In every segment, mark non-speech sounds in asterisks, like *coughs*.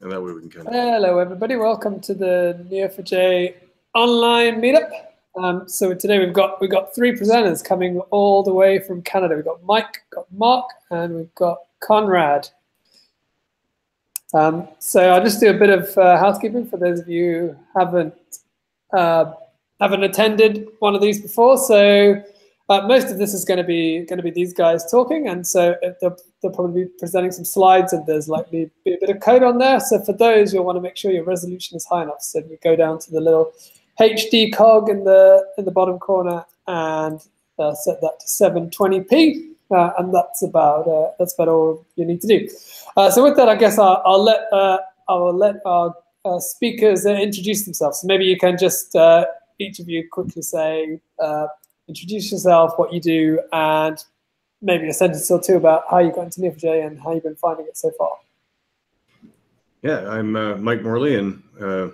and that way we can kind of. Hello, everybody. Welcome to the Neo4j online meetup. Um, so today we've got we've got three presenters coming all the way from Canada. We've got Mike, got Mark, and we've got Conrad. Um, so I'll just do a bit of uh, housekeeping for those of you who haven't uh, haven't attended one of these before. So uh, most of this is going to be going to be these guys talking, and so they'll, they'll, probably be presenting some slides, and there's likely be a bit of code on there. So for those, you'll want to make sure your resolution is high enough. So you go down to the little HD cog in the in the bottom corner and uh, set that to 720p, uh, and that's about uh, that's about all you need to do. Uh, so with that, I guess I'll, I'll let uh, I'll let our speakers introduce themselves. Maybe you can just each of you quickly say introduce yourself, what you do, and maybe a sentence or two about how you got into Neo4j and how you've been finding it so far. Yeah, I'm uh, Mike Morley and uh,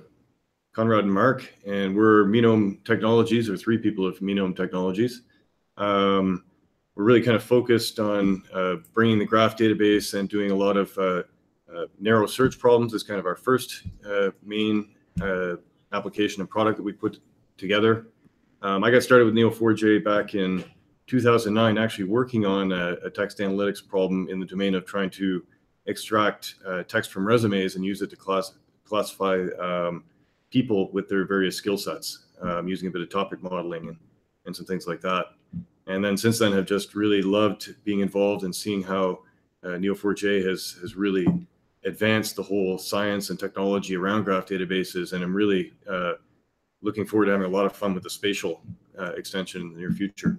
Conrad and Mark, and we're Menome Technologies, or three people of Menome Technologies. Um, we're really kind of focused on uh, bringing the graph database and doing a lot of uh, uh, narrow search problems as kind of our first uh, main application and product that we put together. Um, I got started with Neo4j back in 2009, actually working on a, a, text analytics problem in the domain of trying to extract uh, text from resumes and use it to class, classify um, people with their various skill sets, um, using a bit of topic modeling and, and some things like that. And then since then, have just really loved being involved and seeing how uh, Neo4j has has really advanced the whole science and technology around graph databases. And I'm really uh, looking forward to having a lot of fun with the spatial uh, extension in the near future.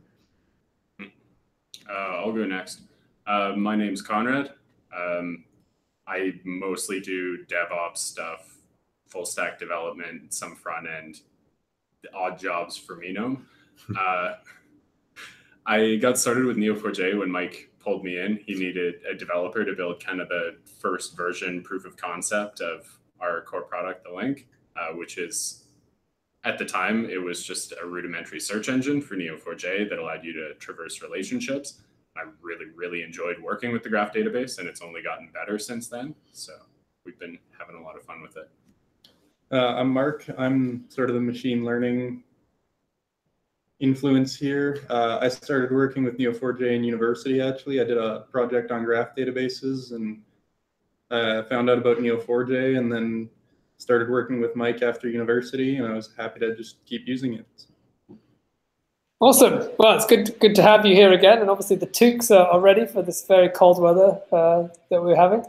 Uh, I'll go next. Uh, my name's Conrad. Um, I mostly do DevOps stuff, full stack development, some front end, odd jobs for Menome. *laughs* uh, I got started with Neo4j when Mike pulled me in. He needed a developer to build kind of the first version proof of concept of our core product, the link, uh, which is at the time, it was just a rudimentary search engine for Neo4j that allowed you to traverse relationships. I really, really enjoyed working with the graph database, and it's only gotten better since then. So we've been having a lot of fun with it. Uh, I'm Mark. I'm sort of the machine learning influence here. Uh, I started working with Neo4j in university, actually. I did a project on graph databases and uh, found out about Neo4j and then started working with Mike after university, and I was happy to just keep using it. Awesome. Well, it's good good to have you here again, and obviously the toques are, are ready for this very cold weather uh, that we're having.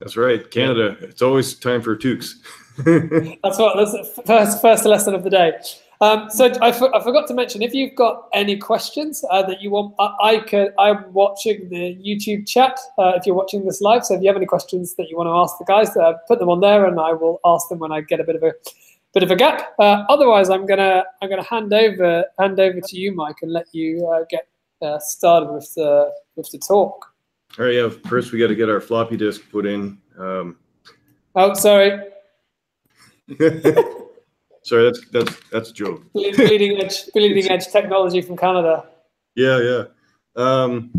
That's right, Canada. It's always time for toques. *laughs* that's what. That's the first first lesson of the day. Um, so I, forgot to mention, if you've got any questions uh, that you want, I, I could, I'm watching the YouTube chat uh, if you're watching this live. So if you have any questions that you want to ask the guys, uh, put them on there, and I will ask them when I get a bit of a bit of a gap. Uh, otherwise, I'm gonna I'm gonna hand over hand over to you, Mike, and let you uh, get uh, started with the with the talk. All right. Yeah. First, we got to get our floppy disk put in. Um... Oh, sorry. *laughs* Sorry, that's that's that's a joke. Bleeding edge, bleeding edge technology from Canada. Yeah, yeah. Um,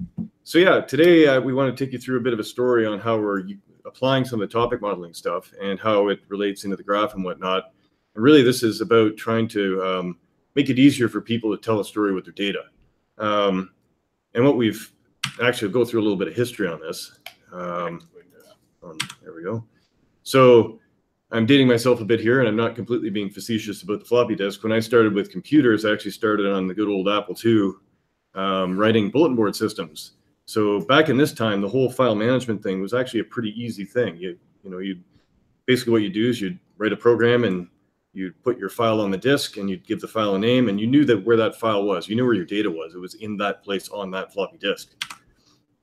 so yeah, today uh, we want to take you through a bit of a story on how we're applying some of the topic modeling stuff and how it relates into the graph and whatnot. And really, this is about trying to um, make it easier for people to tell a story with their data. Um, and what we've actually go through a little bit of history on this. Um, on, there we go. So I'm dating myself a bit here, and I'm not completely being facetious about the floppy disk. When I started with computers, I actually started on the good old Apple II, um, writing bulletin board systems. So back in this time, the whole file management thing was actually a pretty easy thing. You you know you basically what you do is you'd write a program and you'd put your file on the disk and you'd give the file a name and you knew that where that file was. You knew where your data was. It was in that place on that floppy disk.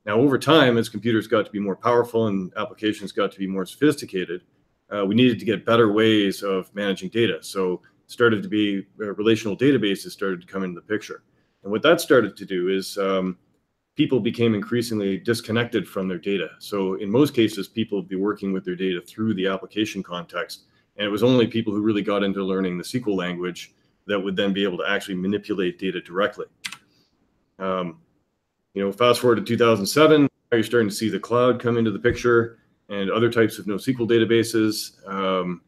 Now over time, as computers got to be more powerful and applications got to be more sophisticated uh, we needed to get better ways of managing data. So started to be uh, relational databases started to come into the picture. And what that started to do is um, people became increasingly disconnected from their data. So in most cases, people would be working with their data through the application context. And it was only people who really got into learning the SQL language that would then be able to actually manipulate data directly. Um, you know, fast forward to 2007, you're starting to see the cloud come into the picture and other types of NoSQL databases. Um,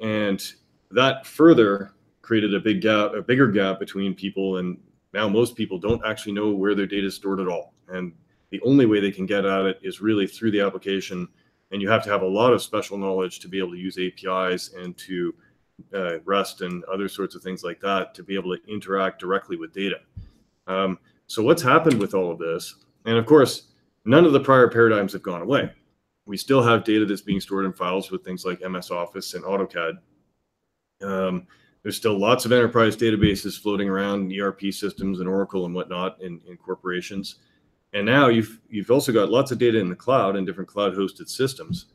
and that further created a big gap, a bigger gap between people. And now most people don't actually know where their data is stored at all. And the only way they can get at it is really through the application. And you have to have a lot of special knowledge to be able to use APIs and to uh, REST and other sorts of things like that to be able to interact directly with data. Um, so what's happened with all of this? And of course, none of the prior paradigms have gone away. We still have data that's being stored in files with things like MS Office and AutoCAD. Um, there's still lots of enterprise databases floating around, ERP systems and Oracle and whatnot in, in corporations. And now you've you've also got lots of data in the cloud and different cloud hosted systems.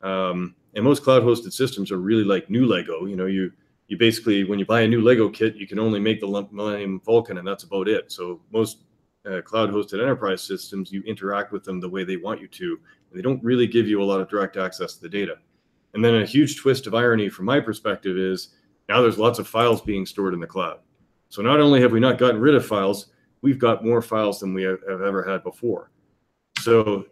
Um, and most cloud hosted systems are really like new Lego. You know, you you basically when you buy a new Lego kit, you can only make the Millennium Falcon, and that's about it. So most uh, cloud hosted enterprise systems, you interact with them the way they want you to. They don't really give you a lot of direct access to the data. And then a huge twist of irony from my perspective is now there's lots of files being stored in the cloud. So not only have we not gotten rid of files, we've got more files than we have ever had before. So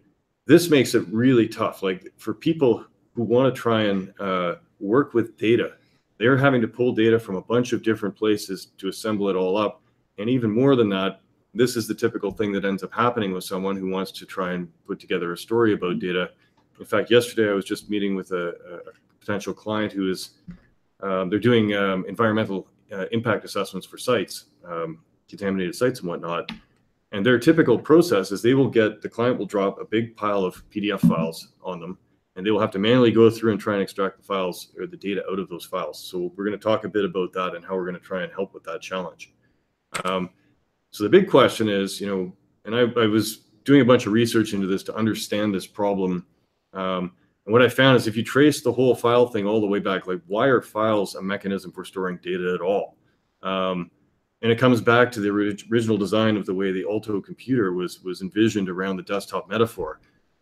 this makes it really tough. Like for people who want to try and uh, work with data, they're having to pull data from a bunch of different places to assemble it all up. And even more than that, this is the typical thing that ends up happening with someone who wants to try and put together a story about data. In fact, yesterday I was just meeting with a, a potential client who is um, they're doing um, environmental uh, impact assessments for sites, um, contaminated sites and whatnot. And their typical process is they will get the client will drop a big pile of PDF files on them, and they will have to manually go through and try and extract the files or the data out of those files. So we're going to talk a bit about that and how we're going to try and help with that challenge. Um, so the big question is, you know, and I, I, was doing a bunch of research into this to understand this problem. Um, and what I found is if you trace the whole file thing all the way back, like why are files a mechanism for storing data at all? Um, and it comes back to the original design of the way the Alto computer was was envisioned around the desktop metaphor.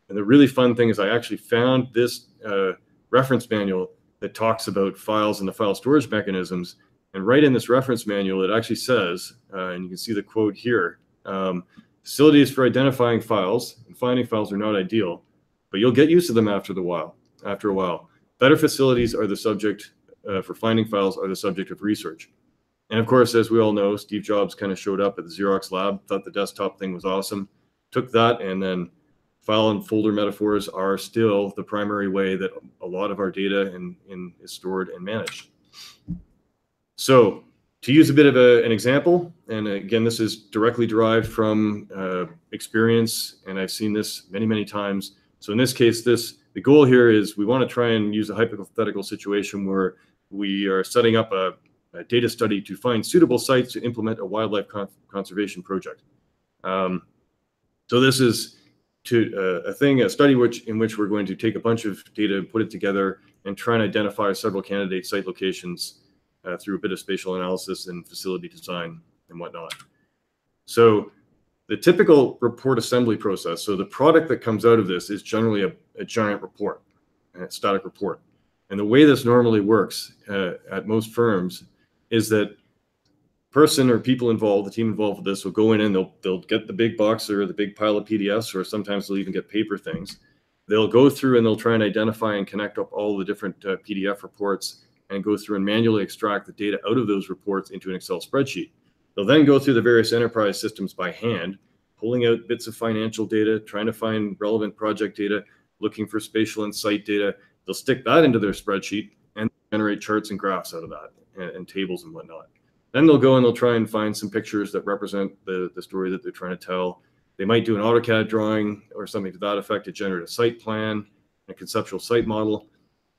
And the really fun thing is I actually found this uh, reference manual that talks about files and the file storage mechanisms and right in this reference manual, it actually says, uh, and you can see the quote here, um, facilities for identifying files and finding files are not ideal, but you'll get used to them after the while. After a while, better facilities are the subject uh, for finding files are the subject of research. And of course, as we all know, Steve Jobs kind of showed up at the Xerox lab, thought the desktop thing was awesome, took that, and then file and folder metaphors are still the primary way that a lot of our data in, in, is stored and managed. So to use a bit of a, an example, and again, this is directly derived from uh, experience, and I've seen this many, many times. So in this case, this the goal here is we want to try and use a hypothetical situation where we are setting up a, a data study to find suitable sites to implement a wildlife con conservation project. Um, so this is to uh, a thing, a study which in which we're going to take a bunch of data and put it together and try and identify several candidate site locations uh, through a bit of spatial analysis and facility design and whatnot. So the typical report assembly process, so the product that comes out of this is generally a, a giant report, a static report. And the way this normally works uh, at most firms is that person or people involved, the team involved with this will go in and they'll, they'll get the big box or the big pile of PDFs, or sometimes they'll even get paper things. They'll go through and they'll try and identify and connect up all the different uh, PDF reports and go through and manually extract the data out of those reports into an Excel spreadsheet. They'll then go through the various enterprise systems by hand, pulling out bits of financial data, trying to find relevant project data, looking for spatial and site data. They'll stick that into their spreadsheet and generate charts and graphs out of that and, and tables and whatnot. Then they'll go and they'll try and find some pictures that represent the, the story that they're trying to tell. They might do an AutoCAD drawing or something to that effect to generate a site plan, a conceptual site model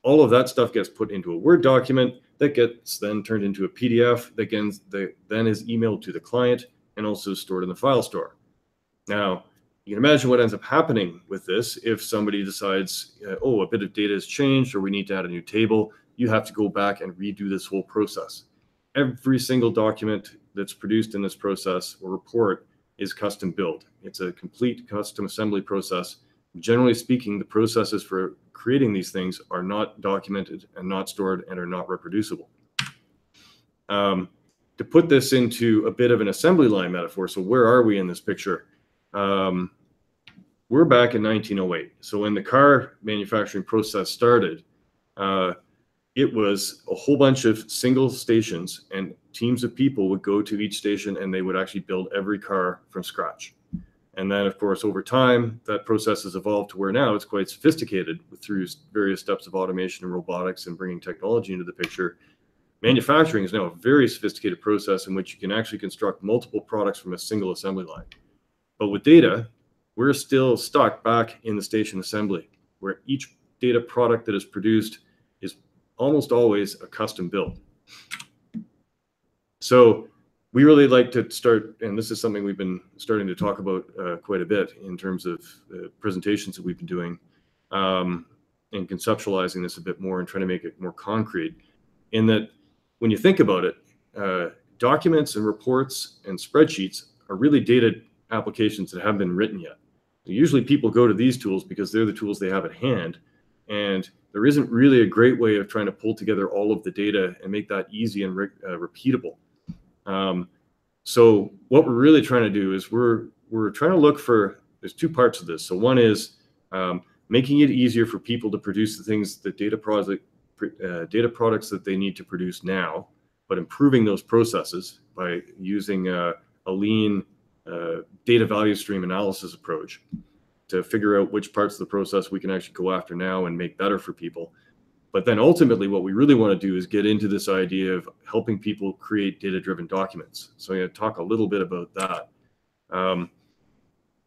all of that stuff gets put into a Word document that gets then turned into a PDF that then is emailed to the client and also stored in the file store. Now, you can imagine what ends up happening with this if somebody decides, uh, oh, a bit of data has changed or we need to add a new table. You have to go back and redo this whole process. Every single document that's produced in this process or report is custom built. It's a complete custom assembly process. Generally speaking, the processes for creating these things are not documented and not stored and are not reproducible. Um, to put this into a bit of an assembly line metaphor, so where are we in this picture? Um, we're back in 1908. So when the car manufacturing process started, uh, it was a whole bunch of single stations and teams of people would go to each station and they would actually build every car from scratch. And then, of course, over time, that process has evolved to where now it's quite sophisticated through various steps of automation and robotics and bringing technology into the picture. Manufacturing is now a very sophisticated process in which you can actually construct multiple products from a single assembly line. But with data, we're still stuck back in the station assembly, where each data product that is produced is almost always a custom build. So we really like to start, and this is something we've been starting to talk about uh, quite a bit in terms of uh, presentations that we've been doing, um, and conceptualizing this a bit more and trying to make it more concrete. In that, when you think about it, uh, documents and reports and spreadsheets are really data applications that haven't been written yet. So usually people go to these tools because they're the tools they have at hand. And there isn't really a great way of trying to pull together all of the data and make that easy and re uh, repeatable. Um, so what we're really trying to do is we're we're trying to look for there's two parts of this. So one is um, making it easier for people to produce the things the data project uh, data products that they need to produce now, but improving those processes by using uh, a lean uh, data value stream analysis approach to figure out which parts of the process we can actually go after now and make better for people. But then ultimately, what we really want to do is get into this idea of helping people create data driven documents. So I'm going to talk a little bit about that. Um,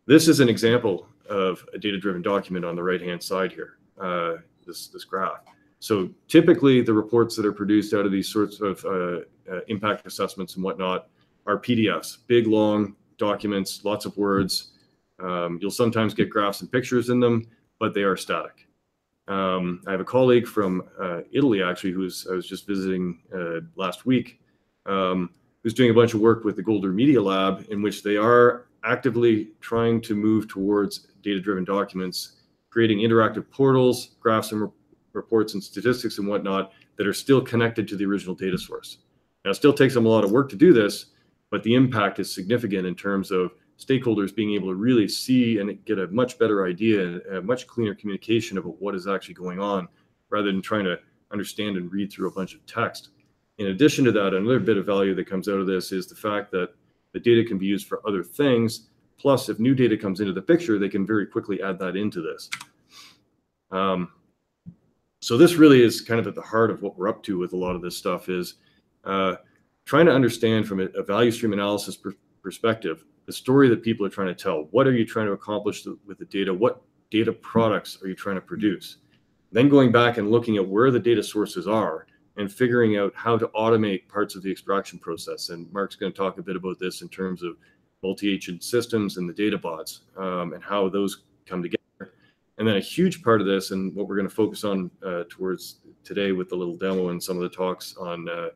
this is an example of a data driven document on the right hand side here, uh, this, this graph. So typically, the reports that are produced out of these sorts of uh, uh, impact assessments and whatnot are PDFs, big, long documents, lots of words. Um, you'll sometimes get graphs and pictures in them, but they are static. Um, I have a colleague from uh, Italy actually, who's I was just visiting uh, last week, um, who's doing a bunch of work with the Golder Media Lab, in which they are actively trying to move towards data-driven documents, creating interactive portals, graphs and re reports and statistics and whatnot that are still connected to the original data source. Now, it still takes them a lot of work to do this, but the impact is significant in terms of stakeholders being able to really see and get a much better idea, a much cleaner communication about what is actually going on, rather than trying to understand and read through a bunch of text. In addition to that, another bit of value that comes out of this is the fact that the data can be used for other things. Plus, if new data comes into the picture, they can very quickly add that into this. Um, so this really is kind of at the heart of what we're up to with a lot of this stuff is uh, trying to understand from a, a value stream analysis per perspective the story that people are trying to tell. What are you trying to accomplish with the data? What data products are you trying to produce? Then going back and looking at where the data sources are and figuring out how to automate parts of the extraction process. And Mark's going to talk a bit about this in terms of multi-agent systems and the data bots um, and how those come together. And then a huge part of this, and what we're going to focus on uh, towards today with the little demo and some of the talks on uh,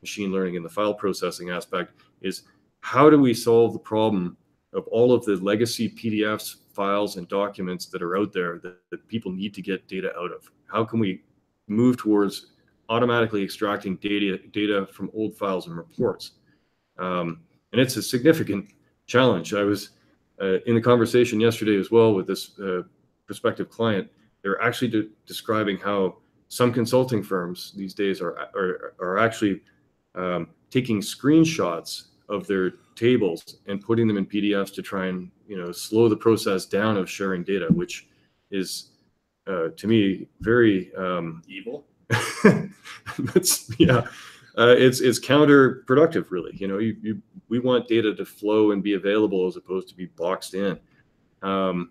machine learning and the file processing aspect, is how do we solve the problem of all of the legacy PDFs, files, and documents that are out there that, that people need to get data out of? How can we move towards automatically extracting data data from old files and reports? Um, and it's a significant challenge. I was uh, in the conversation yesterday as well with this uh, prospective client. They're actually de describing how some consulting firms these days are are, are actually um, taking screenshots of their tables and putting them in PDFs to try and you know slow the process down of sharing data, which is uh, to me very um, evil. *laughs* that's yeah, uh, it's it's counterproductive, really. You know, you, you we want data to flow and be available as opposed to be boxed in. Um,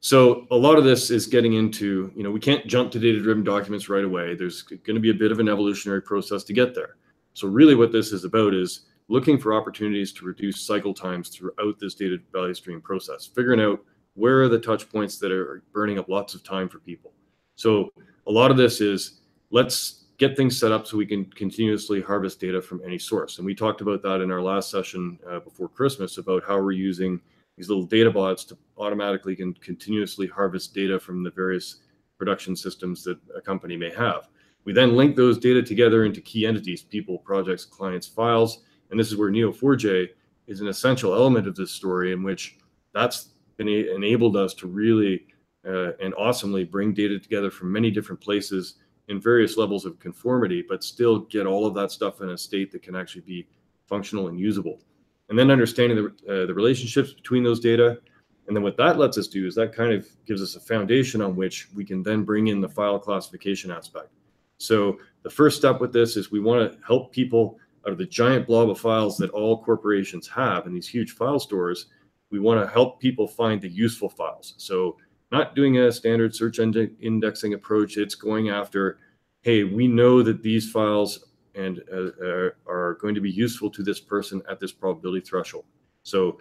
so a lot of this is getting into, you know, we can't jump to data-driven documents right away. There's going to be a bit of an evolutionary process to get there. So really what this is about is looking for opportunities to reduce cycle times throughout this data value stream process, figuring out where are the touch points that are burning up lots of time for people. So a lot of this is let's get things set up so we can continuously harvest data from any source. And we talked about that in our last session uh, before Christmas about how we're using these little data bots to automatically can continuously harvest data from the various production systems that a company may have. We then link those data together into key entities, people, projects, clients, files. And this is where Neo4j is an essential element of this story in which that's enabled us to really uh, and awesomely bring data together from many different places in various levels of conformity, but still get all of that stuff in a state that can actually be functional and usable. And then understanding the, uh, the relationships between those data. And then what that lets us do is that kind of gives us a foundation on which we can then bring in the file classification aspect. So the first step with this is we want to help people out of the giant blob of files that all corporations have in these huge file stores. We want to help people find the useful files. So not doing a standard search indexing approach. It's going after, hey, we know that these files and uh, are going to be useful to this person at this probability threshold. So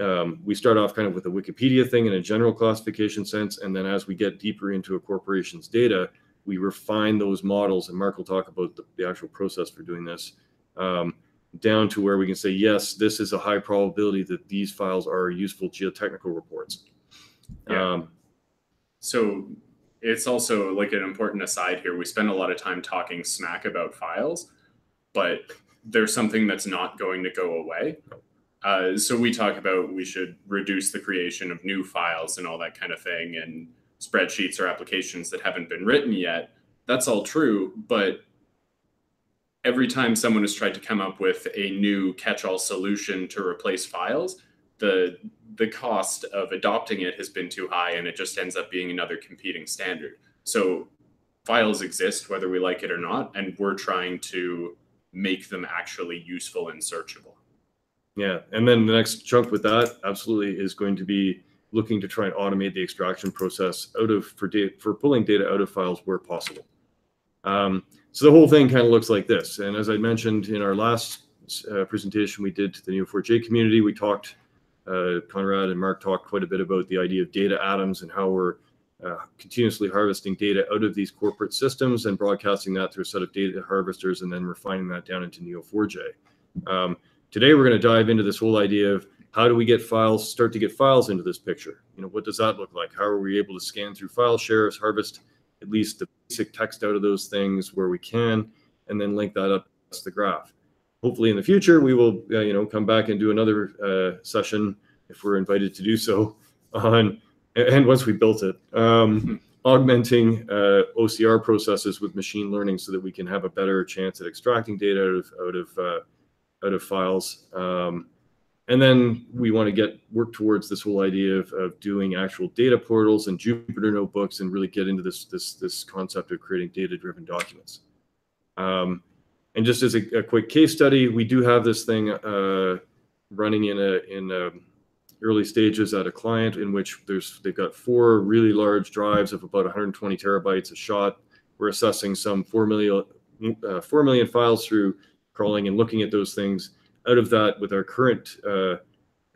um, we start off kind of with a Wikipedia thing in a general classification sense, and then as we get deeper into a corporation's data, we refine those models, and Mark will talk about the, the actual process for doing this, um, down to where we can say, yes, this is a high probability that these files are useful geotechnical reports. Yeah. Um, so it's also like an important aside here. We spend a lot of time talking smack about files, but there's something that's not going to go away. Uh, so we talk about we should reduce the creation of new files and all that kind of thing, and spreadsheets or applications that haven't been written yet. That's all true, but every time someone has tried to come up with a new catch-all solution to replace files, the the cost of adopting it has been too high and it just ends up being another competing standard. So files exist whether we like it or not and we're trying to make them actually useful and searchable. Yeah, and then the next chunk with that absolutely is going to be looking to try and automate the extraction process out of for data for pulling data out of files where possible. Um, so the whole thing kind of looks like this. And as I mentioned in our last uh, presentation we did to the Neo4j community, we talked uh, Conrad and Mark talked quite a bit about the idea of data atoms and how we're uh, continuously harvesting data out of these corporate systems and broadcasting that through a set of data harvesters and then refining that down into Neo4j. Um, today, we're going to dive into this whole idea of how do we get files, start to get files into this picture? You know, what does that look like? How are we able to scan through file shares, harvest at least the basic text out of those things where we can, and then link that up to the graph? hopefully in the future we will uh, you know come back and do another uh, session if we're invited to do so *laughs* on and once we built it um, *laughs* augmenting uh, ocr processes with machine learning so that we can have a better chance at extracting data out of out of, uh, out of files um, and then we want to get work towards this whole idea of, of doing actual data portals and jupyter notebooks and really get into this this this concept of creating data driven documents um, and just as a, a, quick case study, we do have this thing uh, running in a in a early stages at a client in which there's they've got four really large drives of about 120 terabytes a shot. We're assessing some four million uh, four million files through crawling and looking at those things. Out of that, with our current uh,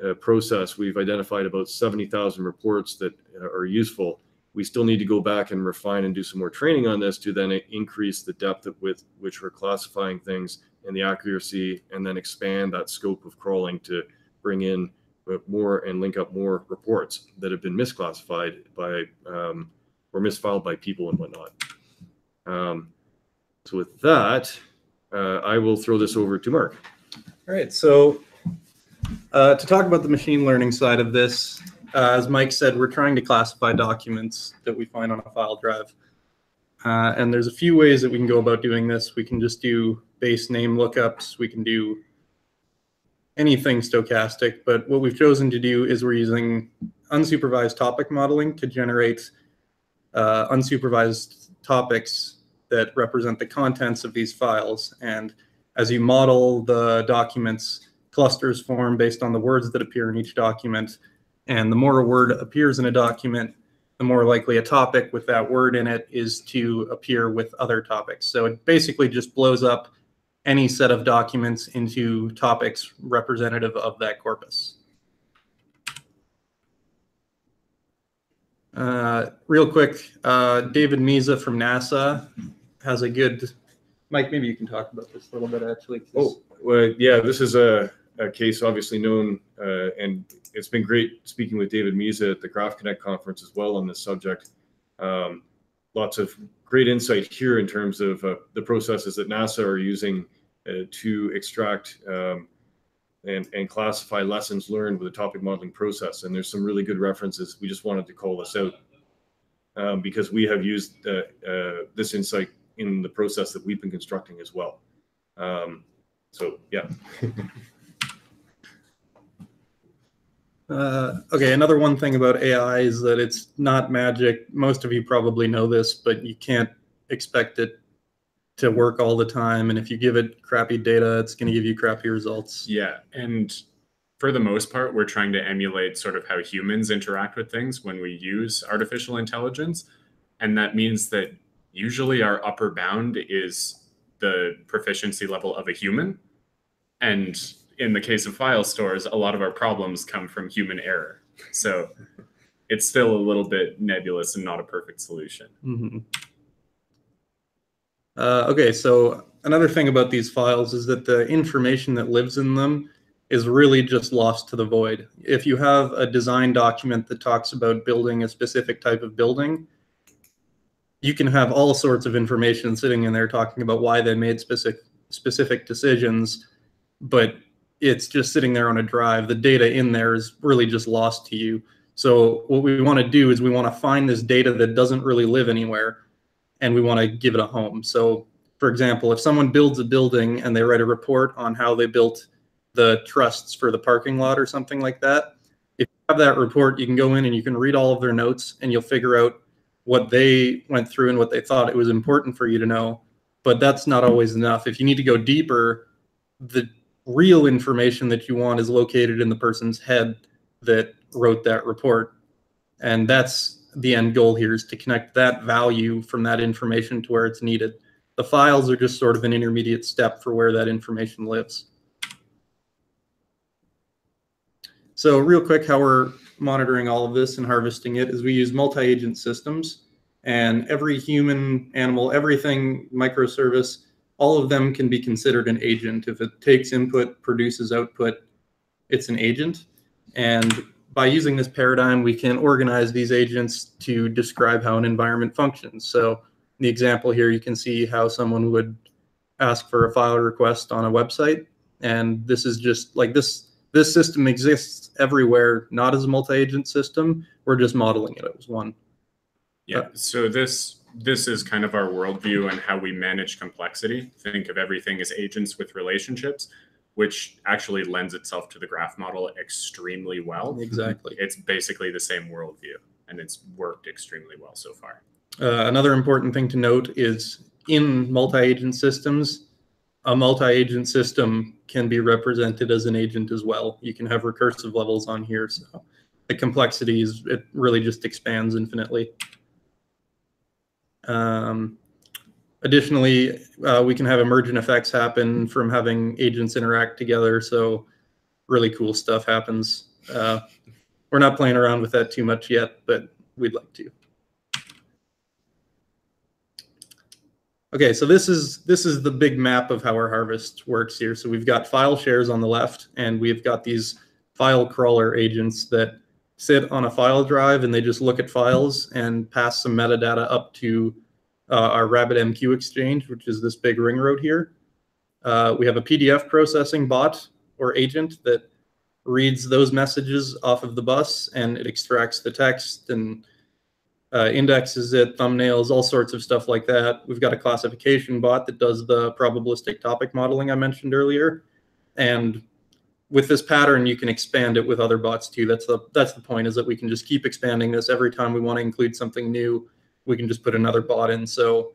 uh process, we've identified about 70,000 reports that uh, are useful we still need to go back and refine and do some more training on this to then increase the depth with which we're classifying things and the accuracy and then expand that scope of crawling to bring in more and link up more reports that have been misclassified by um, or misfiled by people and whatnot. Um, so with that, uh, I will throw this over to Mark. All right. So uh, to talk about the machine learning side of this, uh, as Mike said, we're trying to classify documents that we find on a file drive. Uh, and there's a few ways that we can go about doing this. We can just do base name lookups. We can do anything stochastic. But what we've chosen to do is we're using unsupervised topic modeling to generate uh, unsupervised topics that represent the contents of these files. And as you model the documents, clusters form based on the words that appear in each document. And the more a word appears in a document, the more likely a topic with that word in it is to appear with other topics. So it basically just blows up any set of documents into topics representative of that corpus. Uh, real quick, uh, David Meza from NASA has a good. Mike, maybe you can talk about this a little bit actually. Oh, well, yeah, this is a a case obviously known, uh, and it's been great speaking with David Meza at the Graph Connect conference as well on this subject. Um, lots of great insight here in terms of uh, the processes that NASA are using uh, to extract um, and, and classify lessons learned with a topic modeling process. And there's some really good references. We just wanted to call this out um, because we have used uh, uh, this insight in the process that we've been constructing as well. Um, so yeah. *laughs* Uh, okay, another one thing about AI is that it's not magic. Most of you probably know this, but you can't expect it to work all the time. And if you give it crappy data, it's going to give you crappy results. Yeah. And for the most part, we're trying to emulate sort of how humans interact with things when we use artificial intelligence. And that means that usually our upper bound is the proficiency level of a human. And in the case of file stores, a lot of our problems come from human error. So *laughs* it's still a little bit nebulous and not a perfect solution. Mm-hmm. Uh, okay, so another thing about these files is that the information that lives in them is really just lost to the void. If you have a design document that talks about building a specific type of building, you can have all sorts of information sitting in there talking about why they made specific specific decisions, but it's just sitting there on a drive. The data in there is really just lost to you. So what we want to do is we want to find this data that doesn't really live anywhere and we want to give it a home. So for example, if someone builds a building and they write a report on how they built the trusts for the parking lot or something like that, if you have that report, you can go in and you can read all of their notes and you'll figure out what they went through and what they thought it was important for you to know. But that's not always enough. If you need to go deeper, the real information that you want is located in the person's head that wrote that report. And that's the end goal here is to connect that value from that information to where it's needed. The files are just sort of an intermediate step for where that information lives. So real quick, how we're monitoring all of this and harvesting it is we use multi-agent systems and every human, animal, everything microservice all of them can be considered an agent. If it takes input, produces output, it's an agent. And by using this paradigm, we can organize these agents to describe how an environment functions. So the example here, you can see how someone would ask for a file request on a website. And this is just like this, this system exists everywhere, not as a multi-agent system. We're just modeling it as one. Yeah, so this this is kind of our worldview and how we manage complexity. Think of everything as agents with relationships, which actually lends itself to the graph model extremely well. Exactly. It's basically the same worldview, and it's worked extremely well so far. Uh, another important thing to note is in multi-agent systems, a multi-agent system can be represented as an agent as well. You can have recursive levels on here, so the complexity is it really just expands infinitely. Um, additionally, uh, we can have emergent effects happen from having agents interact together. So really cool stuff happens. Uh, we're not playing around with that too much yet, but we'd like to. Okay, so this is this is the big map of how our harvest works here. So we've got file shares on the left, and we've got these file crawler agents that sit on a file drive and they just look at files and pass some metadata up to uh, our RabbitMQ exchange, which is this big ring road here. Uh, we have a PDF processing bot or agent that reads those messages off of the bus and it extracts the text and uh, indexes it, thumbnails, all sorts of stuff like that. We've got a classification bot that does the probabilistic topic modeling I mentioned earlier. And with this pattern, you can expand it with other bots too. That's the that's the point is that we can just keep expanding this every time we want to include something new. We can just put another bot in. So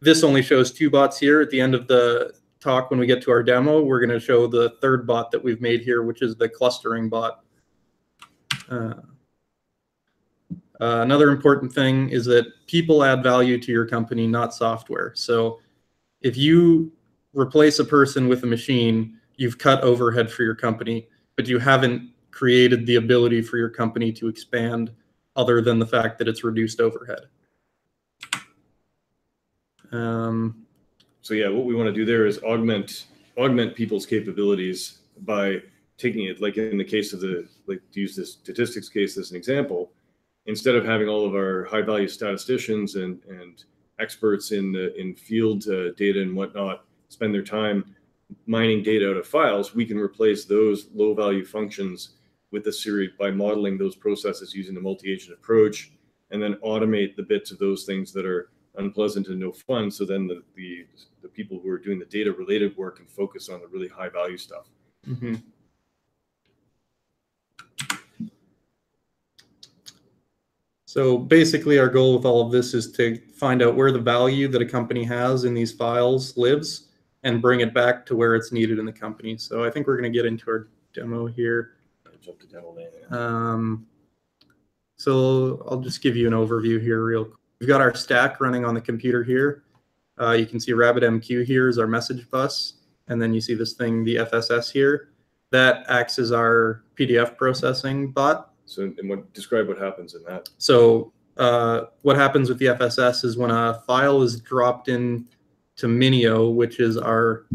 this only shows two bots here. At the end of the talk, when we get to our demo, we're going to show the third bot that we've made here, which is the clustering bot. Uh, uh, another important thing is that people add value to your company, not software. So if you replace a person with a machine, you've cut overhead for your company, but you haven't created the ability for your company to expand other than the fact that it's reduced overhead. Um, so yeah, what we want to do there is augment augment people's capabilities by taking it like in the case of the like to use this statistics case as an example instead of having all of our high value statisticians and and experts in the in field uh, data and whatnot spend their time mining data out of files, we can replace those low value functions with the Siri by modeling those processes using the multi-agent approach and then automate the bits of those things that are unpleasant and no fun. So then the, the, the people who are doing the data related work can focus on the really high value stuff. Mhm. So basically, our goal with all of this is to find out where the value that a company has in these files lives and bring it back to where it's needed in the company. So I think we're going to get into our demo here. Jump to demo. Um, so I'll just give you an overview here real quick. We've got our stack running on the computer here. Uh, you can see RabbitMQ here is our message bus. And then you see this thing, the FSS here. That acts as our PDF processing bot. So and what describe what happens in that. So uh, what happens with the FSS is when a file is dropped in to Minio, which is our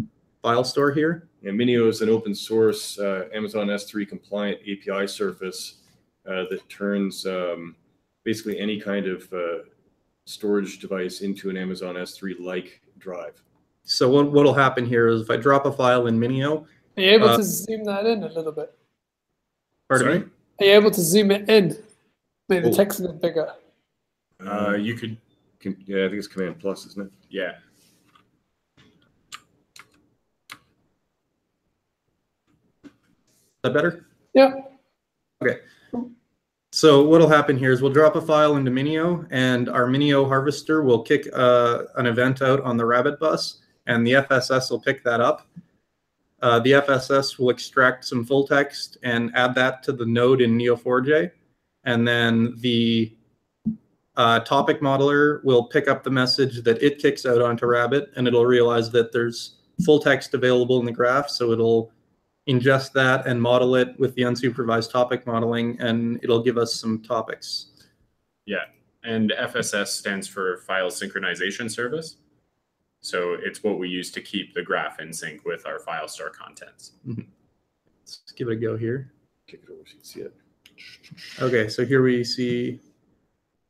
file store here. Yeah, Minio is an open source uh, Amazon S3 compliant API surface uh, that turns um, basically any kind of uh, storage device into an Amazon S3 like drive. So what what'll happen here is if I drop a file in Minio, Are you able Uh, to zoom that in a little bit? pardon Sorry? me, Are you able to zoom it in? Make the text a bit bigger. Uh, you could, Con- yeah, I think it's Command Plus, isn't it? yeah. is that better? Yeah. Okay. So what'll happen here is we'll drop a file into Minio, and our Minio harvester will kick uh, an event out on the Rabbit bus, and the FSS will pick that up. Uh, the FSS will extract some full text and add that to the node in Neo4j, and then the uh, topic modeler will pick up the message that it kicks out onto Rabbit, and it'll realize that there's full text available in the graph, so it'll ingest that and model it with the unsupervised topic modeling, and it'll give us some topics. Yeah. And FSS stands for File Synchronization Service. So it's what we use to keep the graph in sync with our file store contents. Let's give it a go here. Kick it over so you can see it. Okay, so here we see,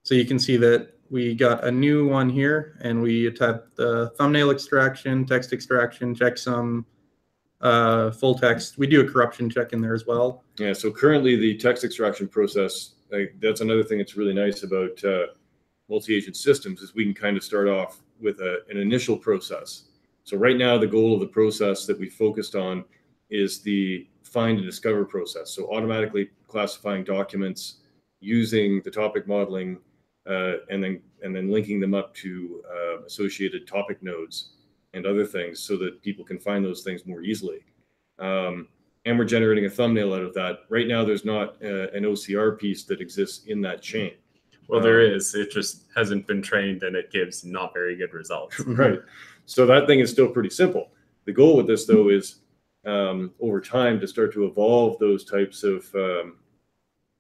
so you can see that we got a new one here, and we tapped the thumbnail extraction, text extraction, checksum, uh, full text. We do a corruption check in there as well. Yeah, so currently the text extraction process, like, that's another thing that's really nice about uh, multi-agent systems is we can kind of start off with a, an initial process. So right now, the goal of the process that we focused on is the find and discover process. So automatically classifying documents using the topic modeling uh, and then and then linking them up to uh, associated topic nodes and other things so that people can find those things more easily. Um, and we're generating a thumbnail out of that. Right now, there's not uh, an OCR piece that exists in that chain. Well, there Um, is. It just hasn't been trained and it gives not very good results. *laughs* right. So that thing is still pretty simple. The goal with this, though, is um, over time to start to evolve those types of um,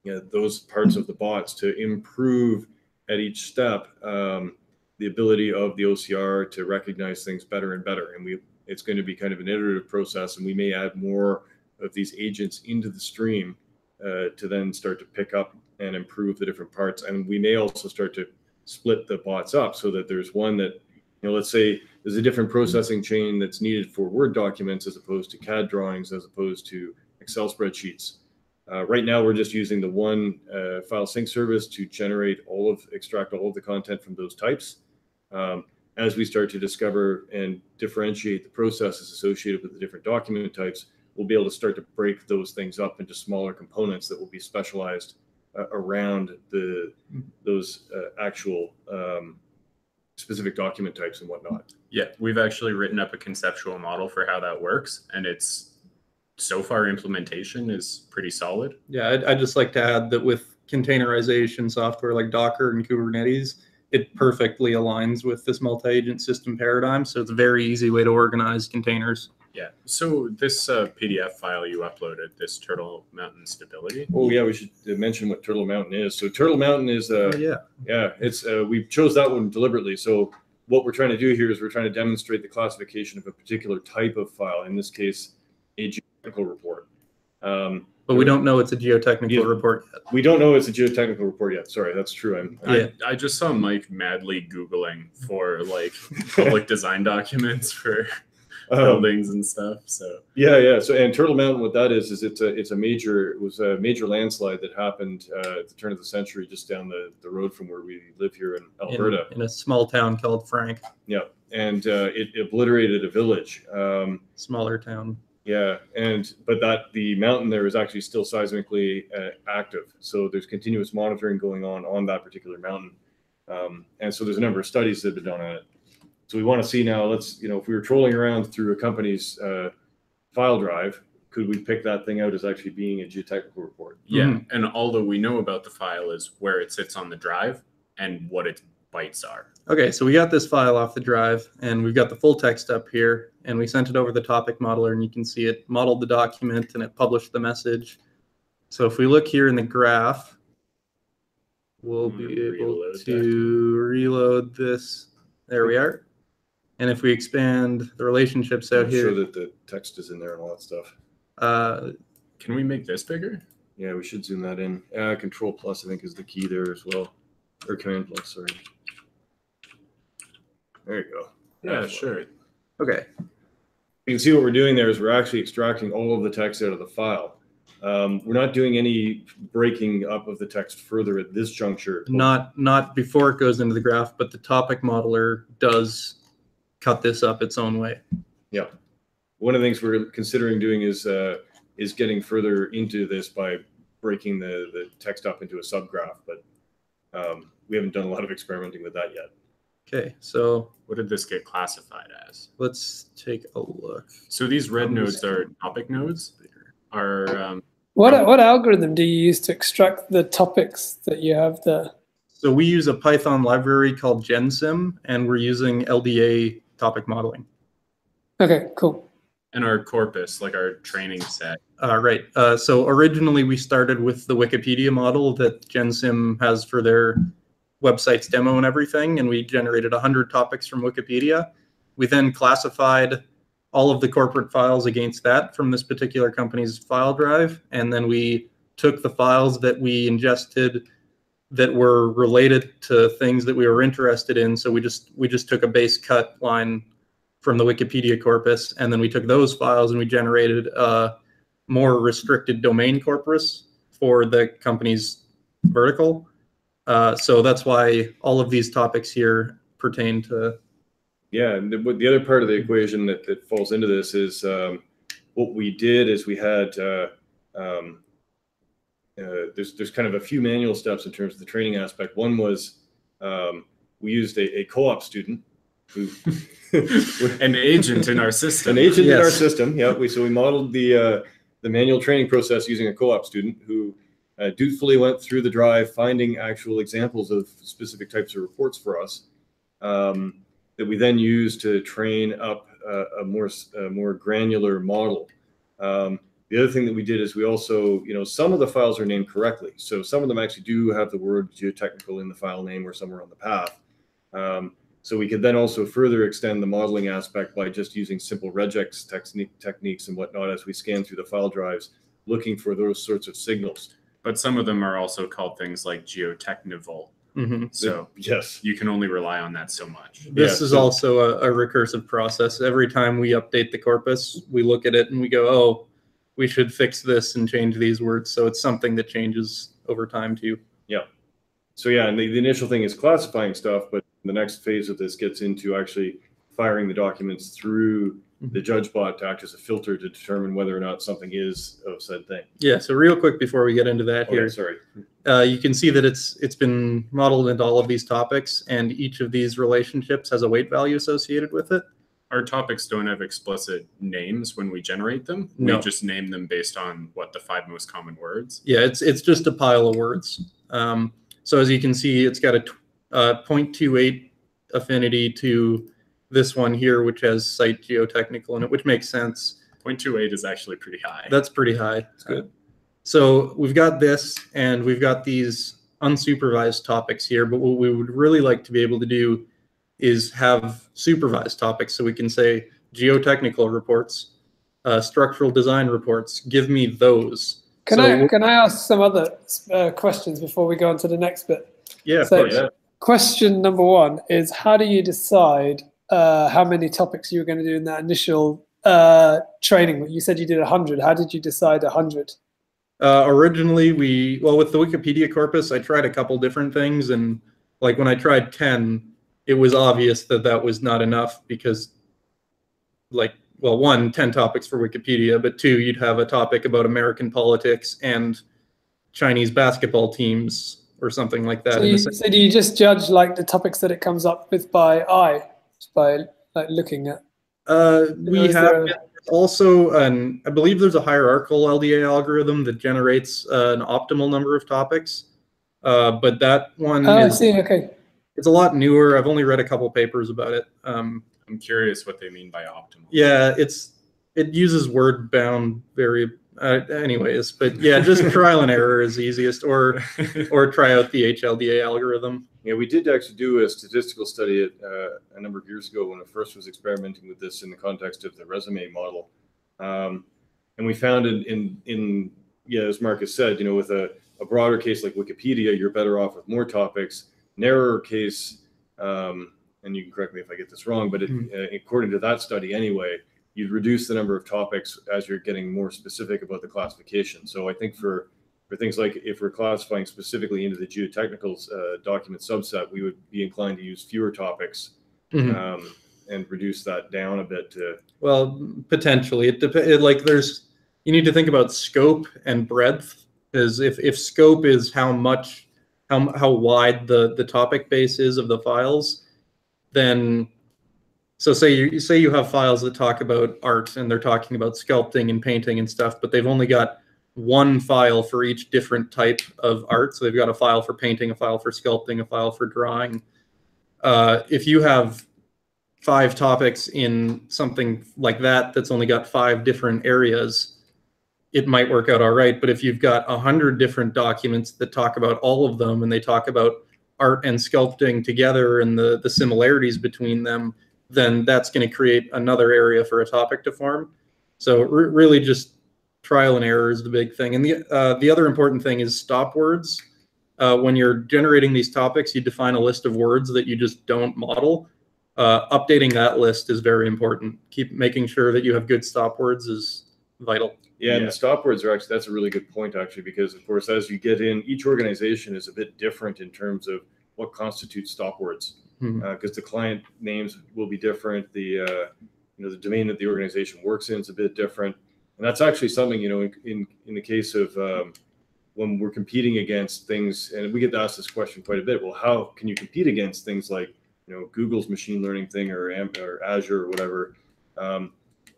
you know, those parts of the bots to improve at each step um, the ability of the OCR to recognize things better and better. And we it's going to be kind of an iterative process, and we may add more of these agents into the stream uh, to then start to pick up and improve the different parts. And we may also start to split the bots up so that there's one that you know, let's say there's a different processing chain that's needed for Word documents as opposed to CAD drawings, as opposed to Excel spreadsheets. Uh, right now, we're just using the one uh, file sync service to generate all of, extract all of the content from those types. Um, as we start to discover and differentiate the processes associated with the different document types, we'll be able to start to break those things up into smaller components that will be specialized uh, around the those uh, actual um, specific document types and whatnot. Yeah, we've actually written up a conceptual model for how that works, and it's so far implementation is pretty solid. Yeah, I'd, I'd just like to add that with containerization software like Docker and Kubernetes, it perfectly aligns with this multi-agent system paradigm. So it's a very easy way to organize containers. Yeah. So this uh, PDF file you uploaded, this Turtle Mountain Stability. Oh yeah, we should uh, mention what Turtle Mountain is. So Turtle Mountain is uh, Oh, yeah. yeah, it's uh, we chose that one deliberately. So what we're trying to do here is we're trying to demonstrate the classification of a particular type of file. In this case, a geotechnical report. Um, But we don't know it's a geotechnical Yeah. report yet. we don't know it's a geotechnical report yet. Sorry, that's true. I'm, Yeah. I, I just saw Mike madly Googling for like *laughs* public design documents for *laughs* Um, buildings and stuff. So Yeah, yeah. So and Turtle Mountain, what that is, is it's a it's a major it was a major landslide that happened uh, at the turn of the century, just down the, the road from where we live here in in- Alberta. in, a small town called Frank, Yeah, and uh, it obliterated a village. Um, smaller town. yeah, and but that the mountain there is actually still seismically uh, active. So there's continuous monitoring going on on that particular mountain, um, and so there's a number of studies that have been done on it. So we want to see now. Let's you know if we were trolling around through a company's uh, file drive, could we pick that thing out as actually being a geotechnical report? yeah, Mhm. and all that we know about the file is where it sits on the drive and what its bytes are. Okay, so we got this file off the drive and we've got the full text up here and we sent it over the topic modeler and you can see it modeled the document and it published the message. So if we look here in the graph, we'll be able to reload this. There we are. And if we expand the relationships out I'm here, sure that the text is in there and all that stuff. uh, Can we make this bigger? Yeah, we should zoom that in. Uh, control plus, I think, is the key there as well, or command plus. Sorry. There you go. Yeah, sure. okay, You can see what we're doing there is we're actually extracting all of the text out of the file. Um, we're not doing any breaking up of the text further at this juncture. not not before it goes into the graph, but the topic modeler does cut this up its own way. Yeah. One of the things we're considering doing is uh, is getting further into this by breaking the the text up into a subgraph, but um, we haven't done a lot of experimenting with that yet. Okay, so What did this get classified as? let's take a look. So these red Um, nodes are topic nodes. Are um, What what algorithm do you use to extract the topics that you have there? So we use a Python library called GenSim, and we're using LDA topic modeling. Okay, cool. and our corpus, like our training set. Uh, right. Uh, so originally we started with the Wikipedia model that GenSim has for their website's demo and everything, and we generated 100 topics from Wikipedia. We then classified all of the corporate files against that from this particular company's file drive, and then we took the files that we ingested that were related to things that we were interested in. So we just we just took a base cut line from the Wikipedia corpus, and then we took those files and we generated a more restricted domain corpus for the company's vertical. Uh, so that's why all of these topics here pertain to. Yeah, and the, the other part of the equation that, that falls into this is um, what we did is we had uh, um, uh, there's there's kind of a few manual steps in terms of the training aspect. One was um, we used a, a co-op student who *laughs* An agent in our system. an agent in our system. Yeah, we so we modeled the uh, the manual training process using a co-op student who uh, dutifully went through the drive, finding actual examples of specific types of reports for us um, that we then used to train up a, a more s- a more granular model. Um, the other thing that we did is we also, you know, some of the files are named correctly. So some of them actually do have the word geotechnical in the file name or somewhere on the path. Um, so we could then also further extend the modeling aspect by just using simple regex technique, techniques and whatnot as we scan through the file drives, looking for those sorts of signals. But some of them are also called things like geotechnical. Mhm. So yes, you can only rely on that so much. This Yeah, is so- also a, a recursive process. Every time we update the corpus, we look at it and we go, "Oh, we should fix this and change these words." So it's something that changes over time too. Yeah. So yeah, and the, the initial thing is classifying stuff, but the next phase of this gets into actually firing the documents through the judge bot to act as a filter to determine whether or not something is of said thing. Yeah. So real quick before we get into that Okay, here, sorry. uh, you can see that it's it's been modeled into all of these topics, and each of these relationships has a weight value associated with it. Our topics don't have explicit names when we generate them. No. We just name them based on what the five most common words. Yeah, it's it's just a pile of words. Um, so as you can see, it's got a uh, 0.28 affinity to this one here, which has site geotechnical in it, which makes sense. 0.28 is actually pretty high. That's pretty high. That's good. so we've got this, and we've got these unsupervised topics here. But what we would really like to be able to do is have supervised topics, so we can say geotechnical reports, uh, structural design reports. Give me those. Can So I can I ask some other uh, questions before we go on to the next bit? Yeah, of So- course. Yeah. Question number one is how do you decide uh, how many topics you were going to do in that initial uh, training? You said you did 100. How did you decide 100? Uh, originally, we well with the Wikipedia corpus, I tried a couple different things, and like when I tried ten, it was obvious that that was not enough because, like, well, one, 10 topics for Wikipedia, but two, you'd have a topic about American politics and Chinese basketball teams or something like that. So, you, so do you just judge like the topics that it comes up with by eye, just by like looking at? Uh, we is have a- also an I believe there's a hierarchical LDA algorithm that generates uh, an optimal number of topics. Uh, but that one Oh, I see. Okay. It's a lot newer. I've only read a couple papers about it. Um, I'm curious what they mean by optimal. yeah, it's it uses word bound very uh, anyways, but yeah, just *laughs* trial and error is easiest or *laughs* or try out the HLDA algorithm. Yeah, we did actually do a statistical study uh, a number of years ago when I first was experimenting with this in the context of the resume model, um, and we found in, in in yeah, as Marcus said, you know, with a, a broader case like Wikipedia, you're better off with more topics. Narrower case, um, and you can correct me if I get this wrong, but it, Mhm. uh, according to that study anyway, you'd reduce the number of topics as you're getting more specific about the classification. So I think for for things like if we're classifying specifically into the geotechnical uh, document subset, we would be inclined to use fewer topics Mhm. um, and reduce that down a bit to Well, potentially. It depends. Like, there's you need to think about scope and breadth. Is if if scope is how much, how how wide the the topic base is of the files, then so say you say you have files that talk about art and they're talking about sculpting and painting and stuff, but they've only got one file for each different type of art. So they've got a file for painting, a file for sculpting, a file for drawing. Uh, if you have five topics in something like that that's only got five different areas it might work out all right but if you've got a hundred different documents that talk about all of them and they talk about art and sculpting together and the the similarities between them then that's going to create another area for a topic to form so re- really just trial and error is the big thing and the uh, the other important thing is stop words uh, when you're generating these topics you define a list of words that you just don't model uh, updating that list is very important. Keep making sure that you have good stop words is vital. Yeah, and Yeah. the stop words are actually that's a really good point actually because of course as you get in each organization is a bit different in terms of what constitutes stop words. Because the client names will be different the uh, you know the domain that the organization works in is a bit different. And that's actually something you know in in, in the case of um, when we're competing against things and we get asked this question quite a bit well how can you compete against things like you know Google's machine learning thing or or Azure or whatever? Um,